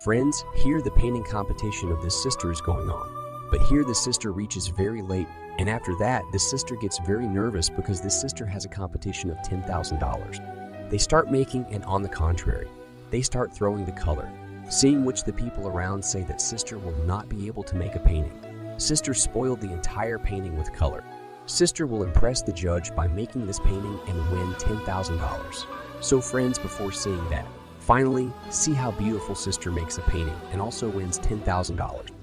Friends, here the painting competition of this sister is going on. But here the sister reaches very late, and after that, the sister gets very nervous because this sister has a competition of $10,000. They start making, and on the contrary, they start throwing the color, seeing which the people around say that sister will not be able to make a painting. Sister spoiled the entire painting with color. Sister will impress the judge by making this painting and win $10,000. So friends, before seeing that, finally, see how beautiful sister makes a painting and also wins $10,000.